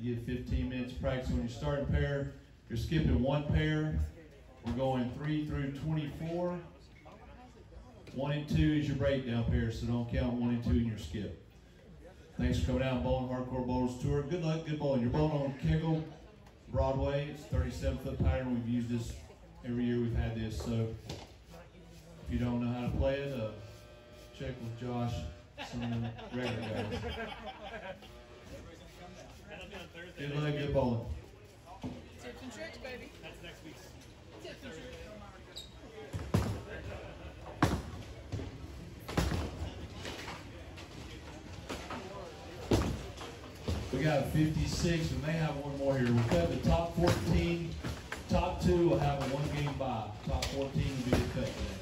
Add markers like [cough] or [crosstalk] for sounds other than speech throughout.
You get 15 minutes practice on your starting pair. You're skipping one pair. We're going three through 24. One and two is your breakdown pair, so don't count one and two in your skip. Thanks for coming out Bowling Hardcore Bowlers Tour. Good luck, good bowling. You're bowling on Kegel Broadway. It's 37 foot pattern. We've used this every year we've had this. So if you don't know how to play it, uh, check with Josh, some regular guys. Bowling. Tips and tricks, baby. That's next week's. Tips and tricks. We got 56. We may have one more here. We've got the top 14. Top two will have a one game bye. Top 14 will be the cut today.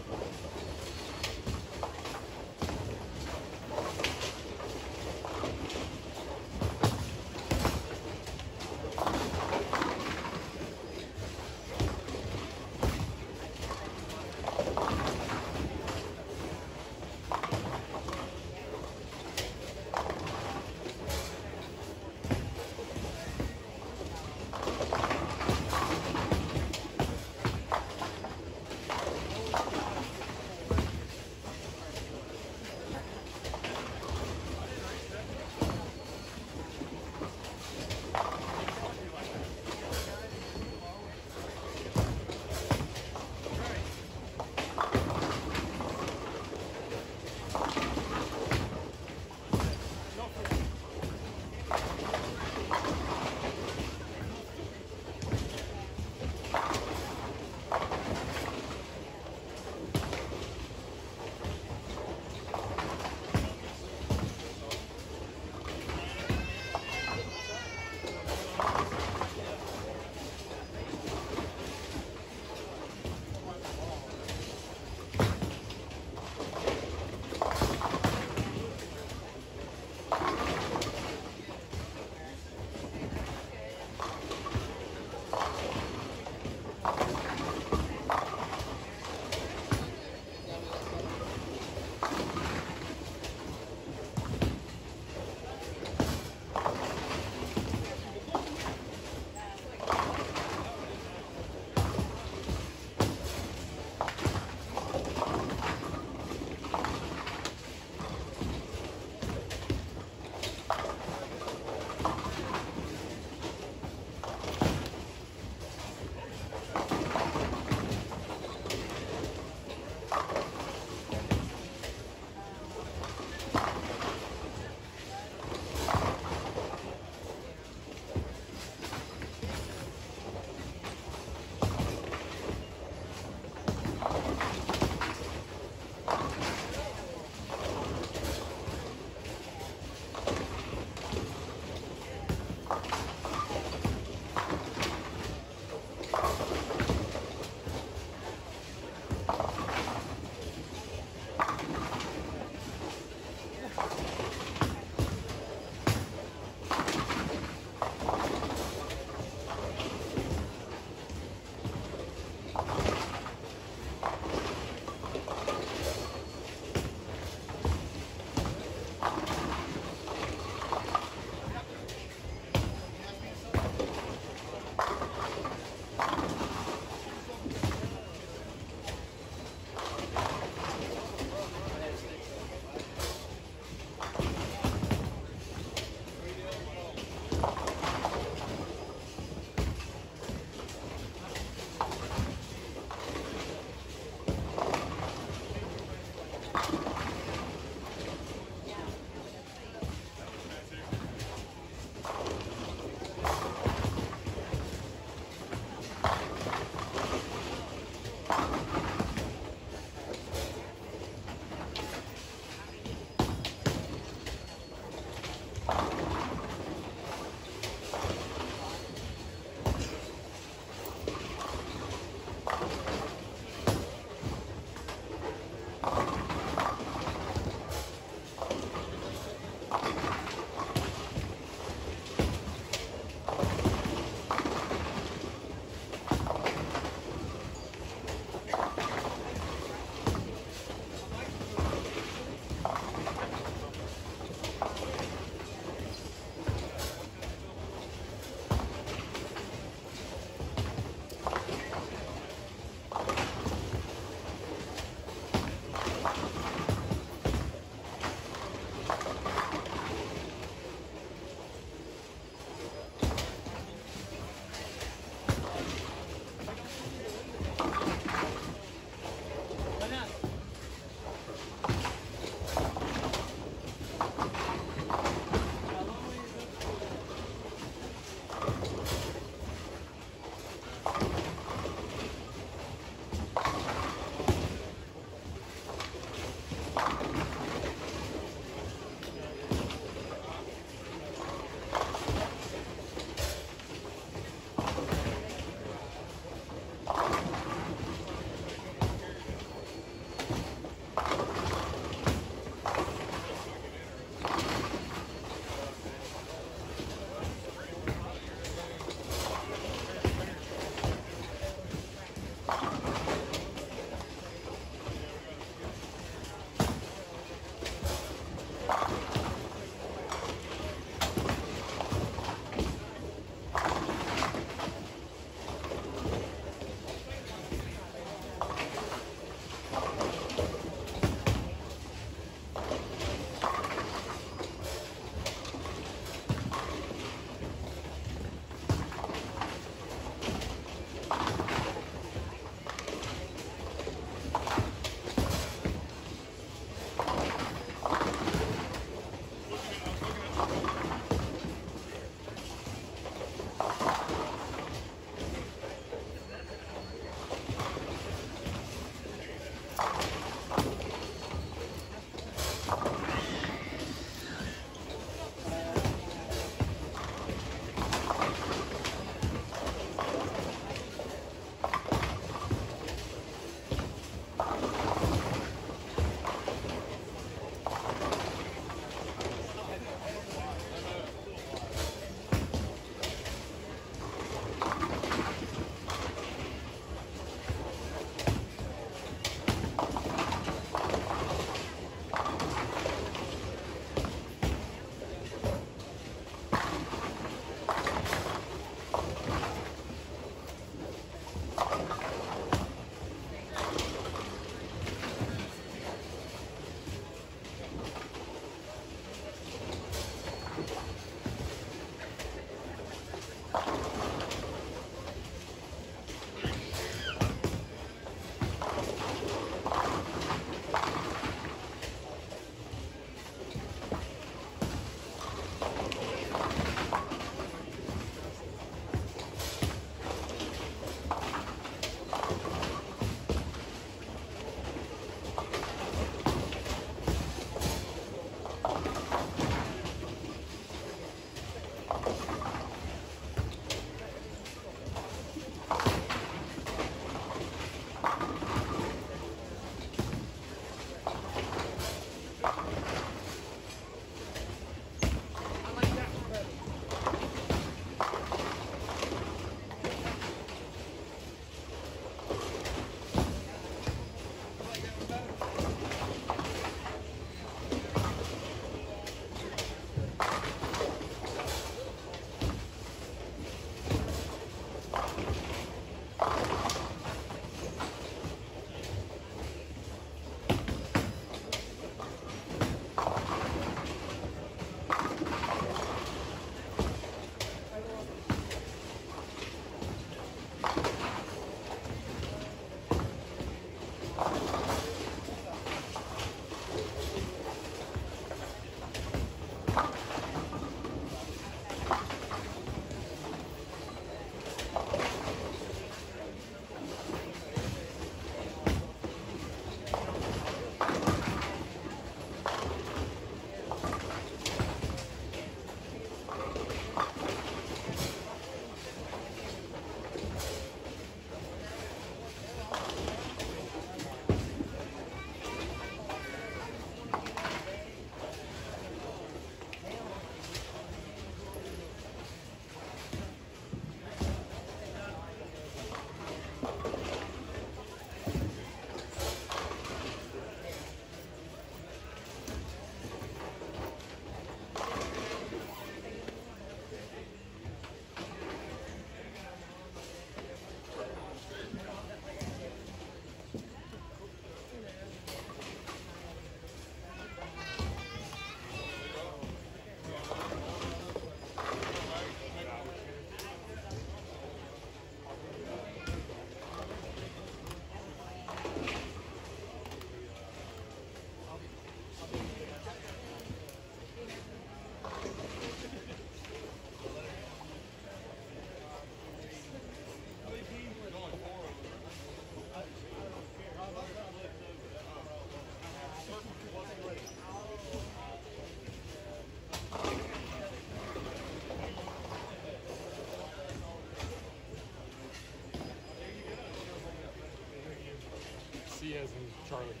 trying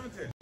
seventeen.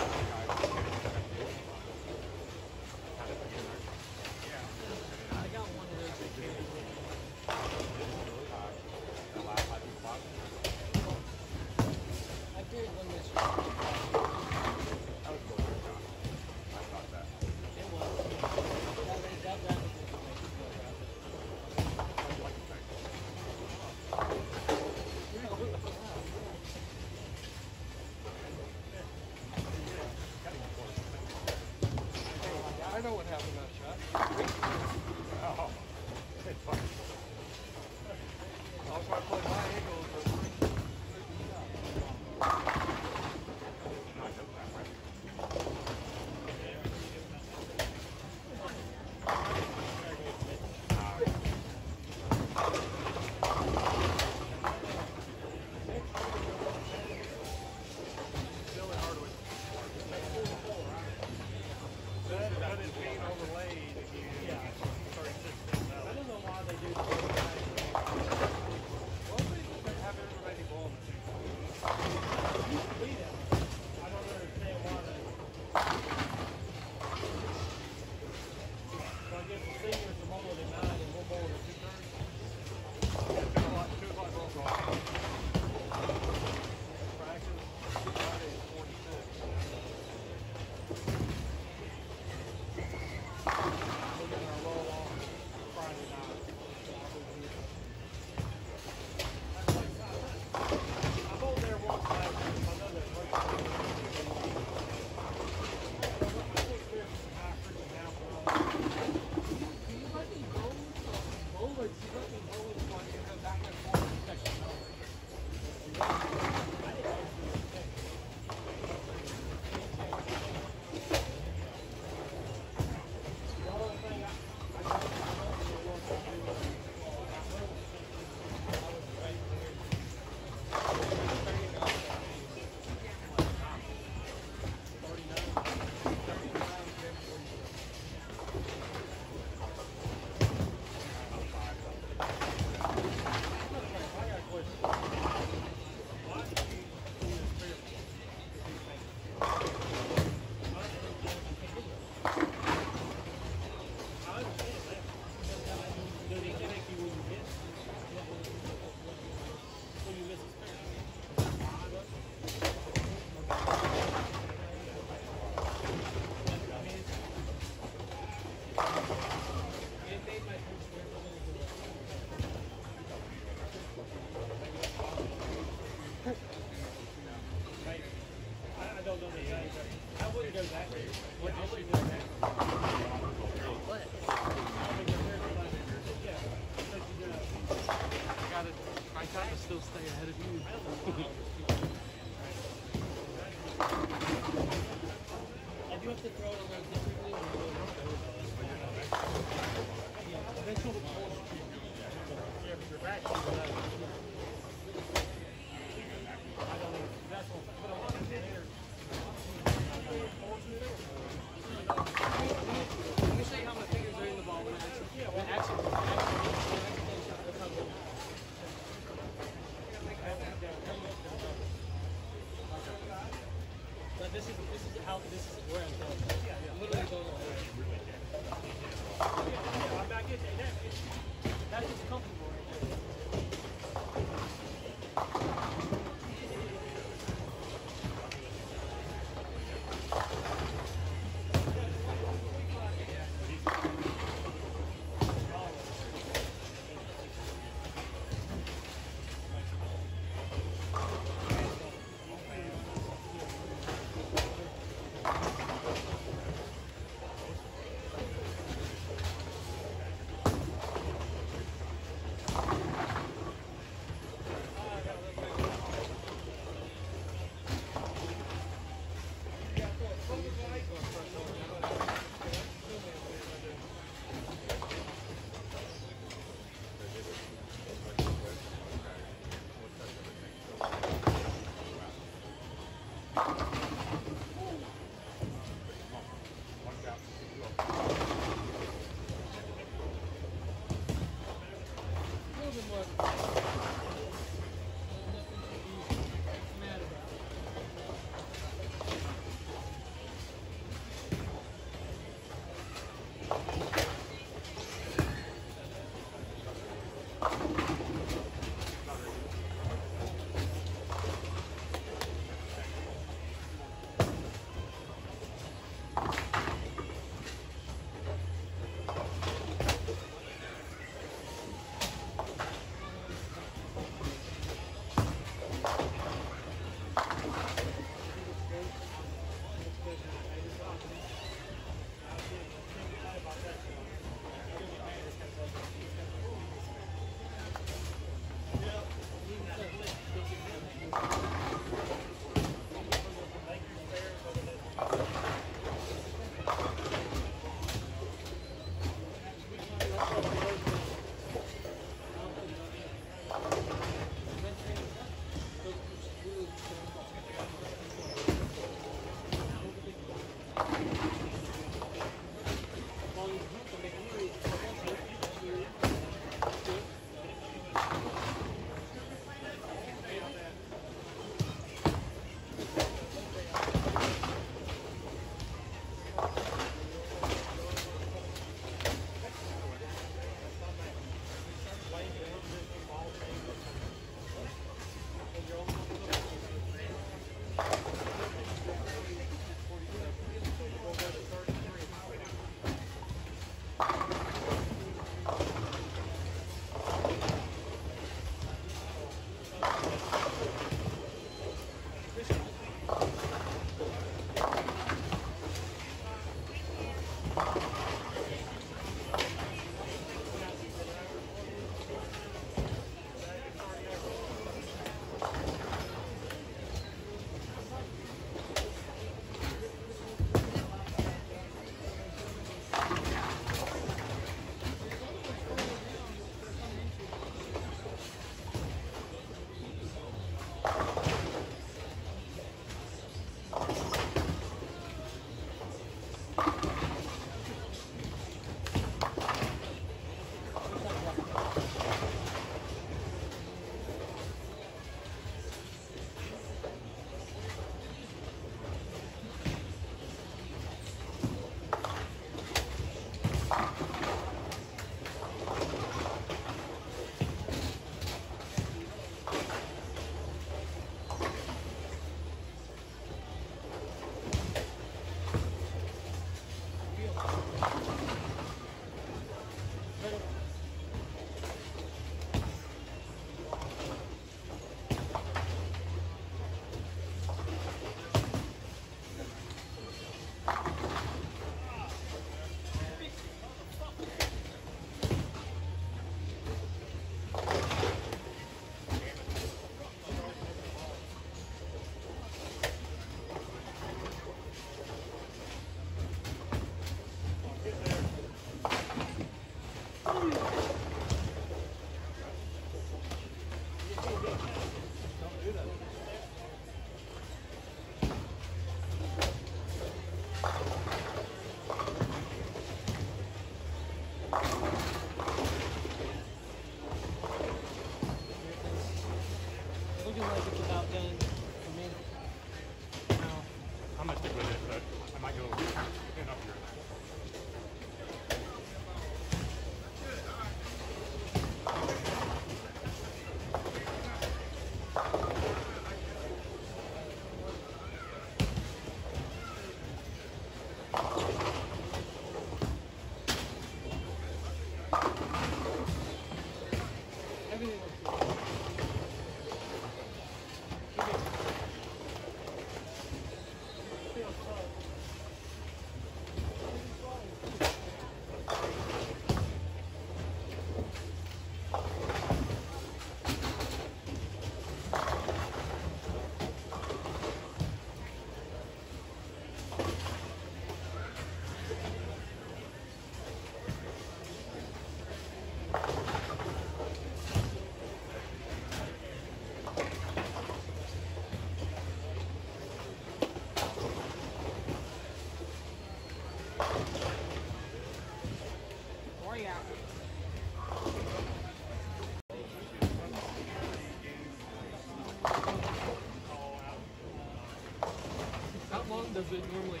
It normally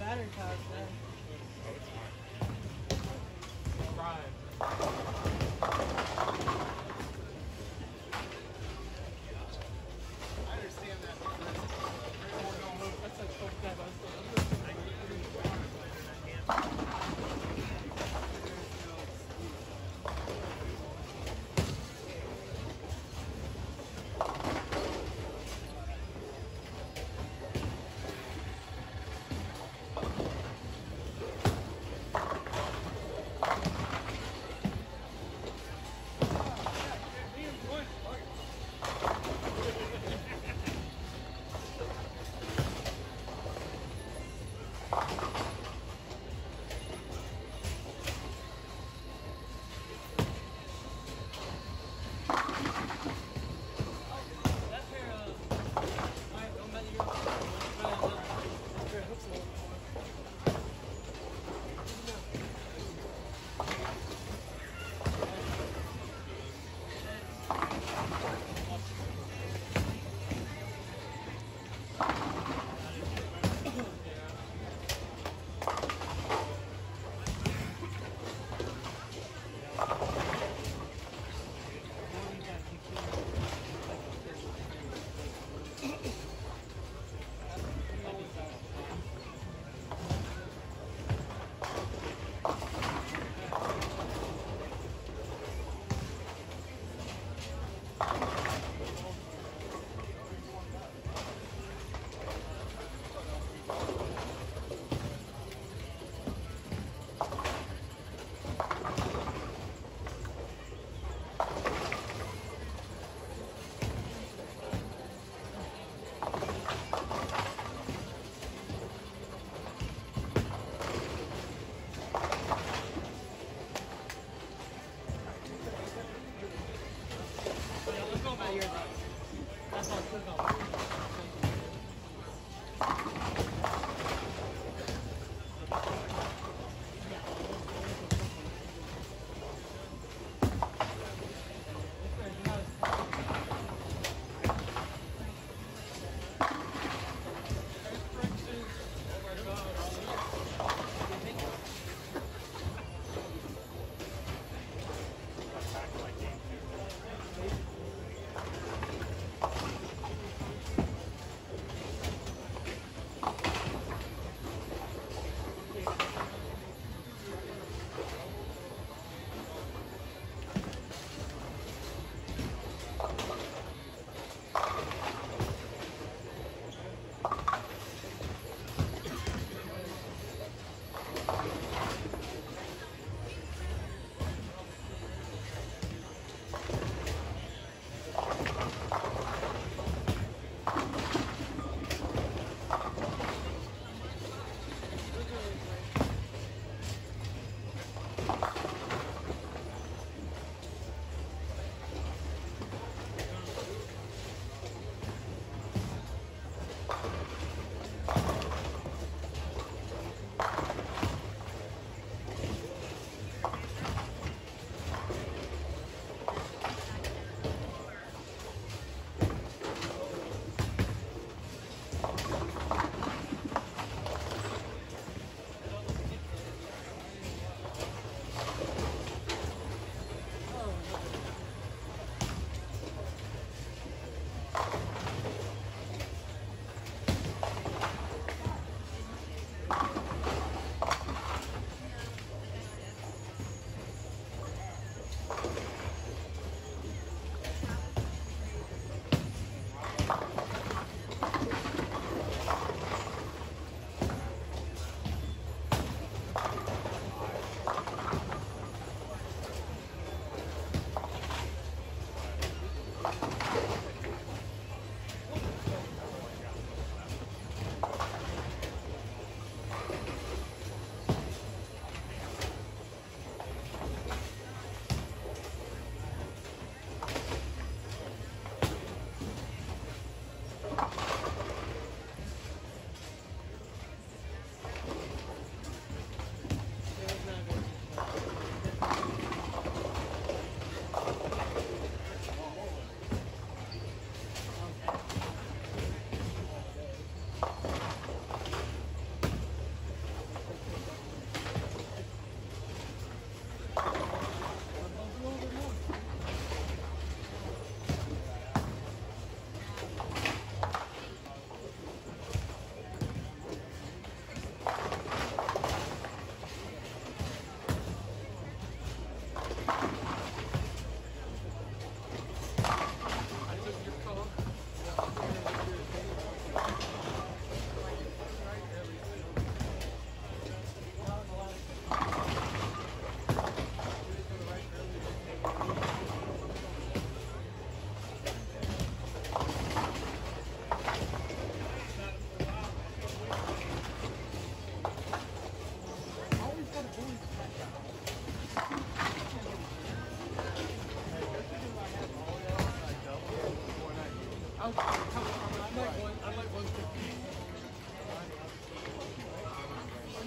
battery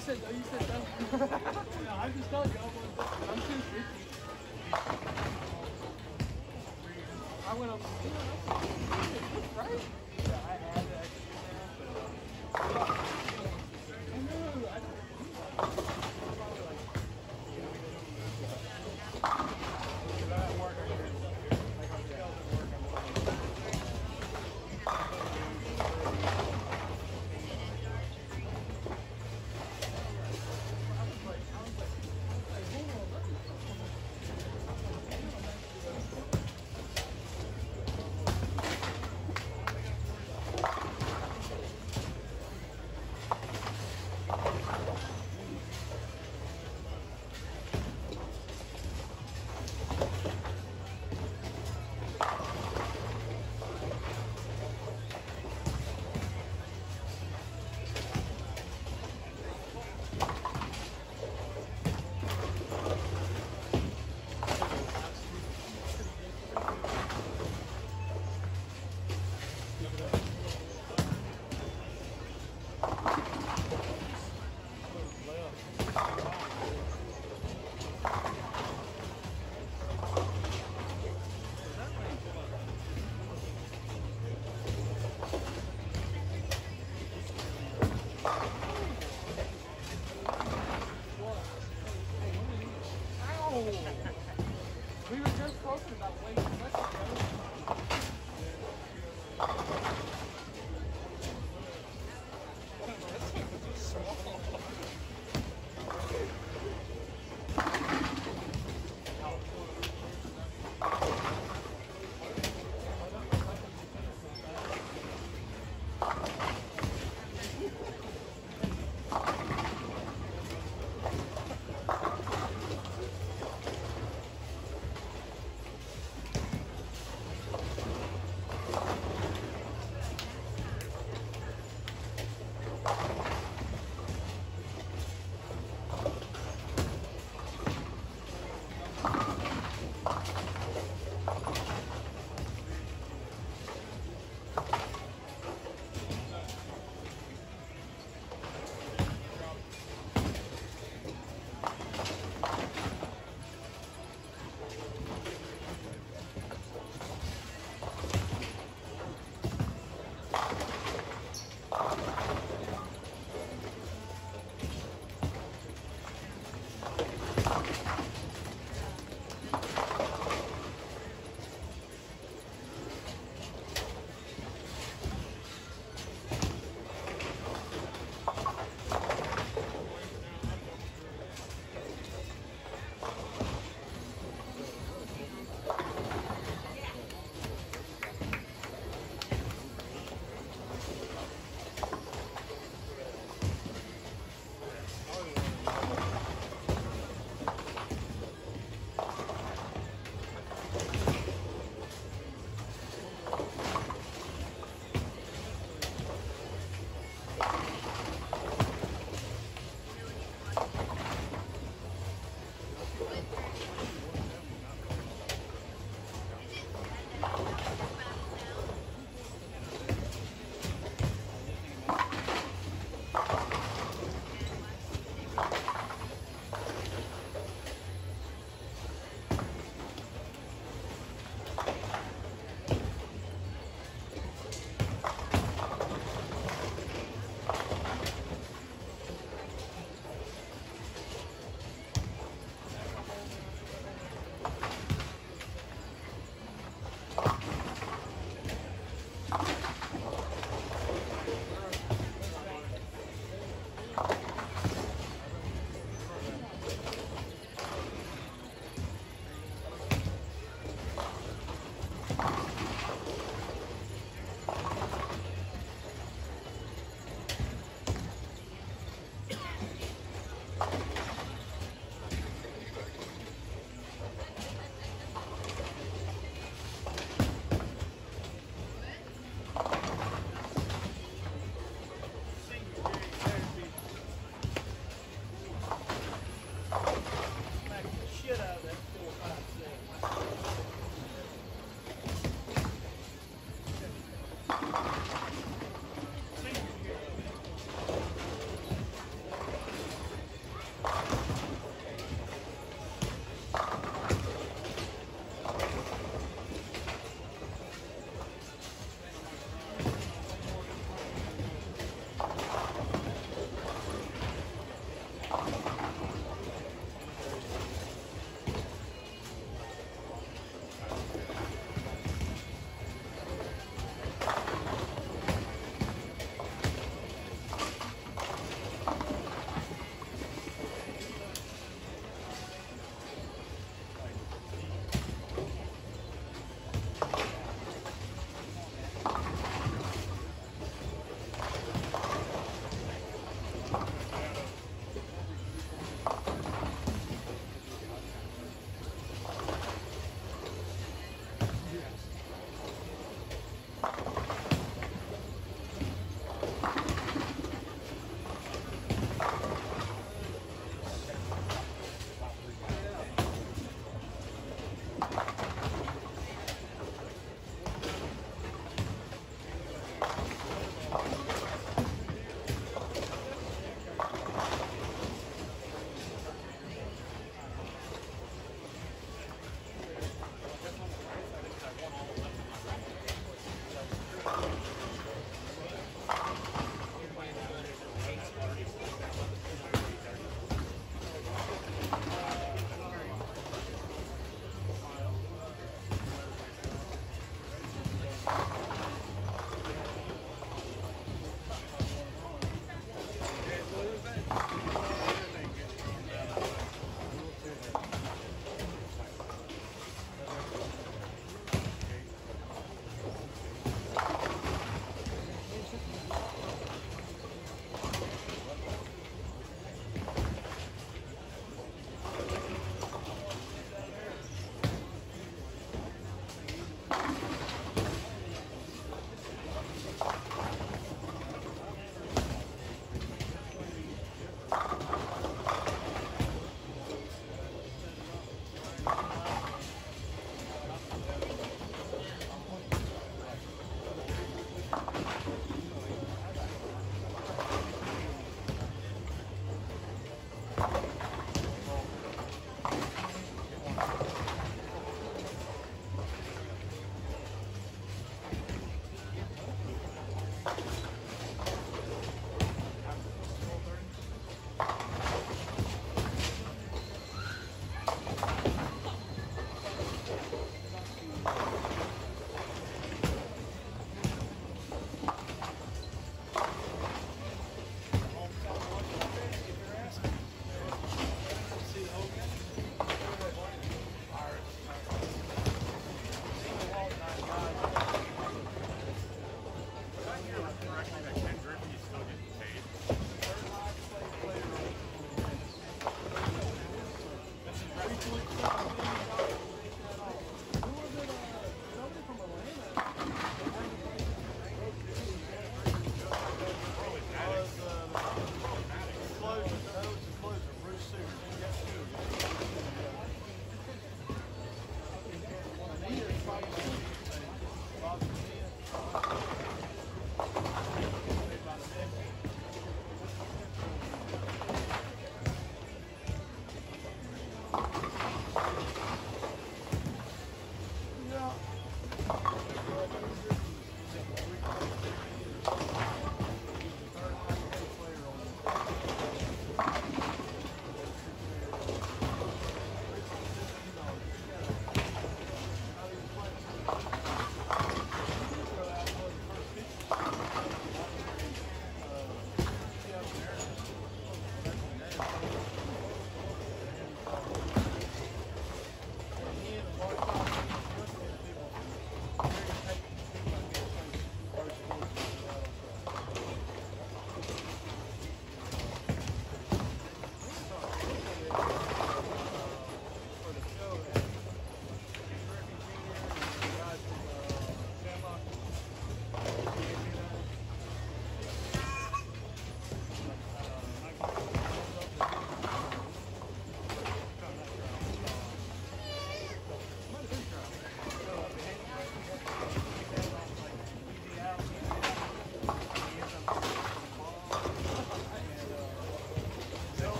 said oh, no. You said oh, no. no oh. [laughs] I'm just telling you. I'm, I'm 250. I went up. Right?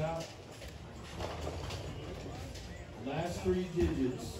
Out. Last three digits.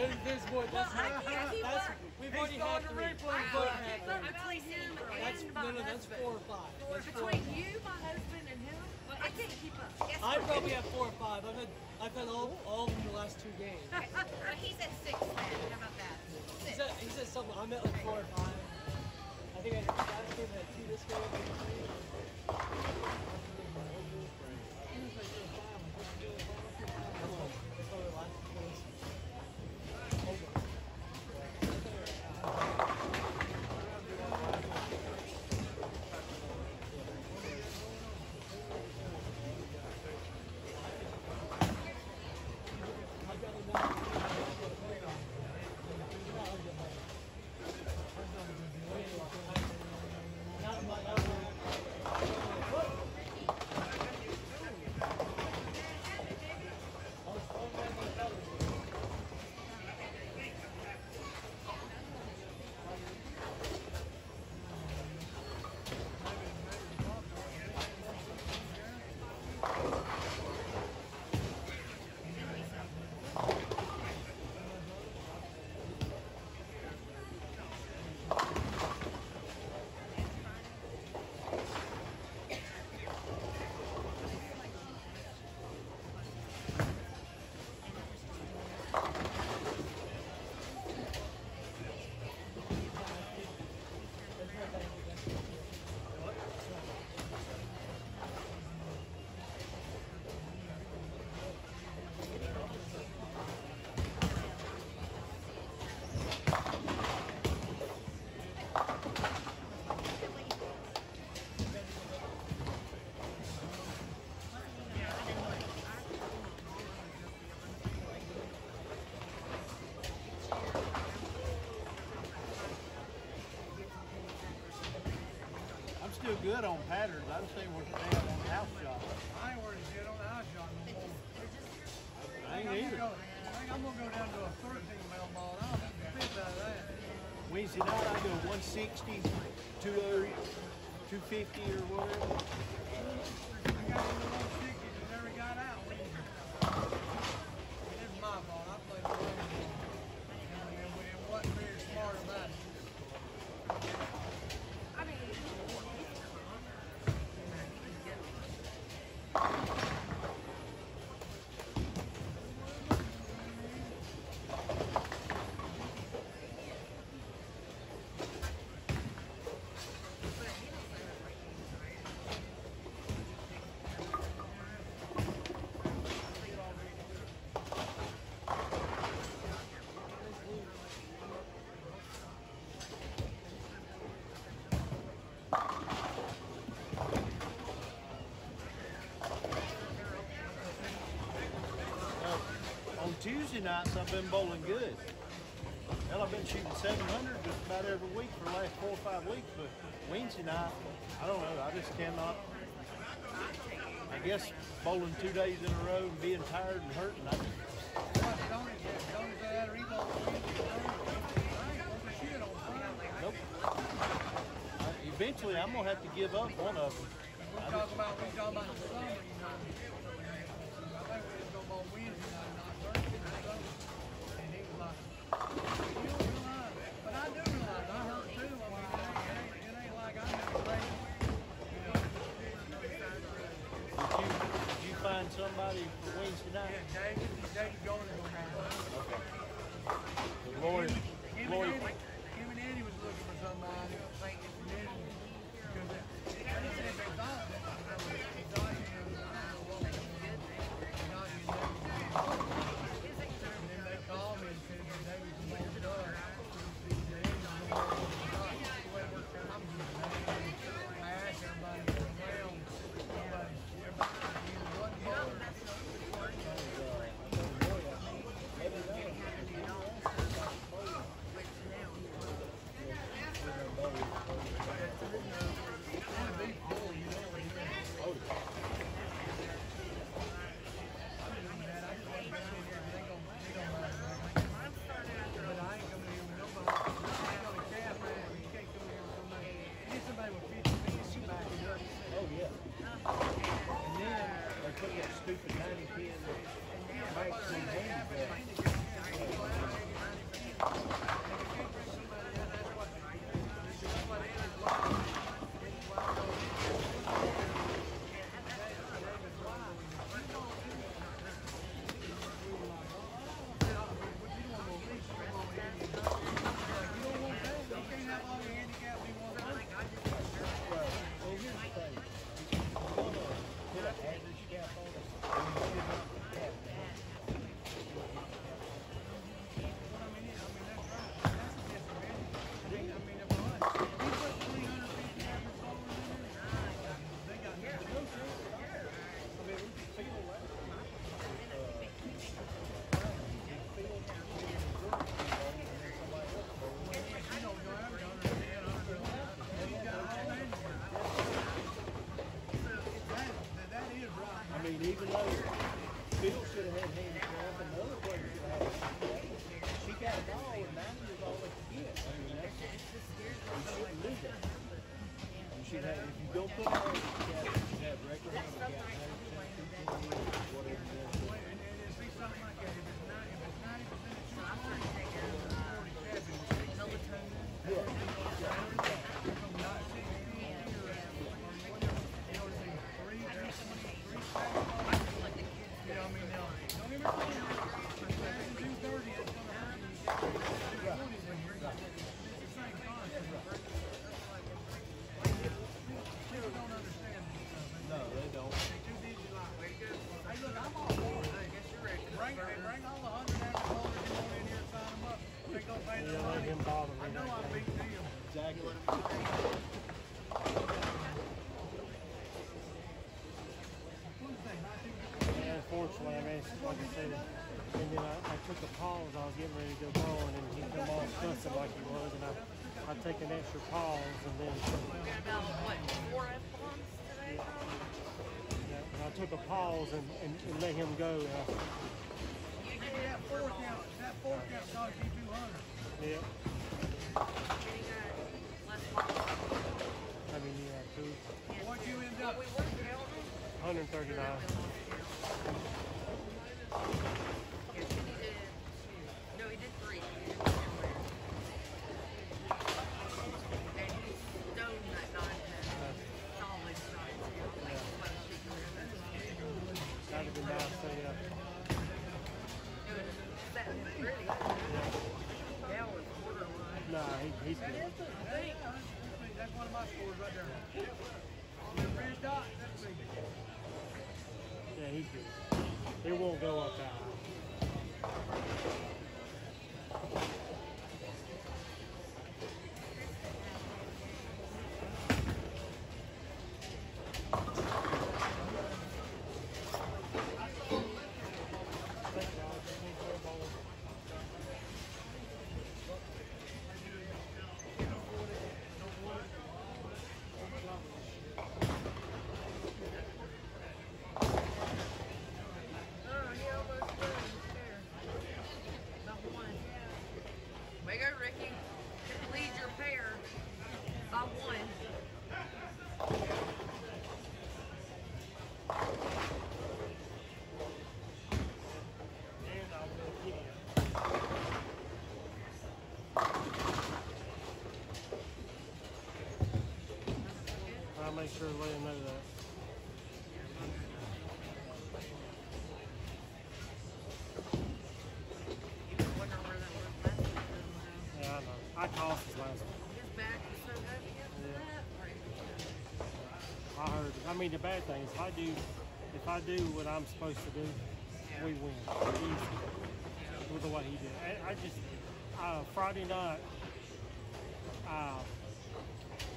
What, that's, Well, can't keep that's, we've He's already had three. replay. We've I already can't had keep up three. between him That's, and my no, no, that's husband. four or five. That's four between five. you, my husband, and him, I can't keep up. Yes, I probably have four or five. I've had, I've had all, all of them in the last two games. he said six good on patterns. I just ain't working out on the house shot. I ain't worried shit on the house shot no more. I ain't either. go, I think I'm gonna go down to a 13 mil ball. I'll have the fifth out of that. Wednesday night I go 160, 20, 250 or whatever. I got into 160 and never got out. It's my fault. I played the wrong ball. And it, it wasn't very smart about it. I mean, Uh, on Tuesday nights I've been bowling good. Hell, I've been shooting 700 just about every week for the last four or five weeks. But Wednesday night, I don't know. I just cannot. I guess bowling two days in a row and being tired and hurting. I just, nope. Eventually, I'm gonna have to give up one of them. We're talking about, we talking about I pause. I was getting ready to go throwing, and he come all cussing like he was, and I, I take an extra pause, and then We got about, what, four F-bombs today, probably? yeah, and I took a pause and, and, and let him go. And I, Hey, that four count, that four count cost you two hundred. yeah, Any guy less bombs? I mean, yeah, two, What you end up? We were counting. 139. I. Tossed his last one. His back is so heavy after Yeah. that. Right. I heard. I mean, the bad thing is, if I do, if I do what I'm supposed to do, we win easy with the way he did. I, I just uh, Friday night, uh,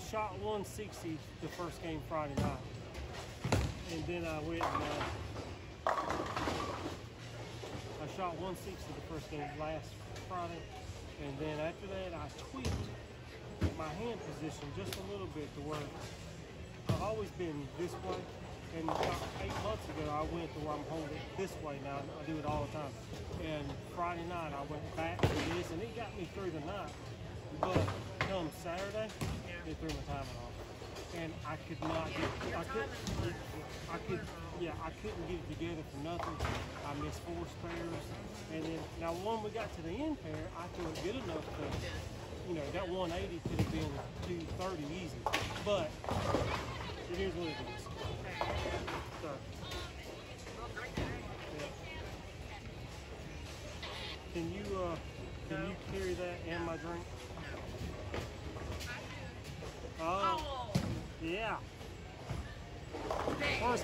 shot 160 the first game Friday night, and then I went and uh, I shot 160 the first game last Friday, and then after that I tweaked my hand position just a little bit to where I've always been this way. And about eight months ago, I went to where I'm holding it this way now. I do it all the time. And Friday night, I went back to this, and it got me through the night. But come Saturday, it threw my timing off. And I could not get, I could, I could, yeah, I couldn't get it together for nothing. I missed four spares. And then, now when we got to the end pair, I it good enough to, you know, that 180 could have been 230 easy. But it is what it is. So. Can you uh can you carry that and my drink?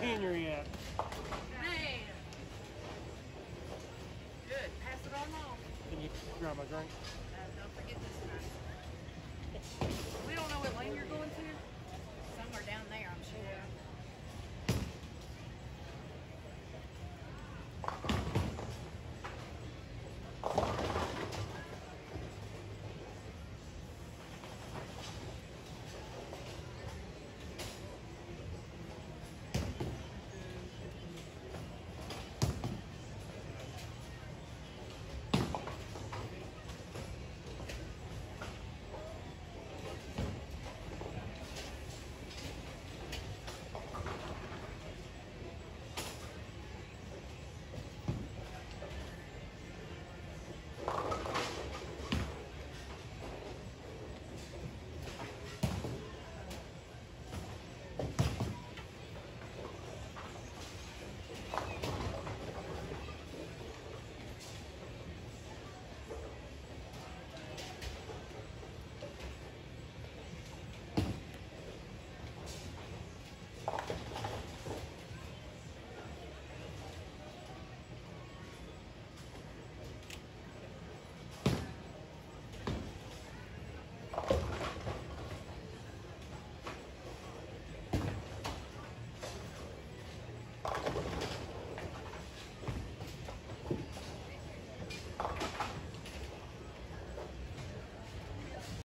Man. Where's Henry at? Man. Good. Pass it on along. Can you grab my drink?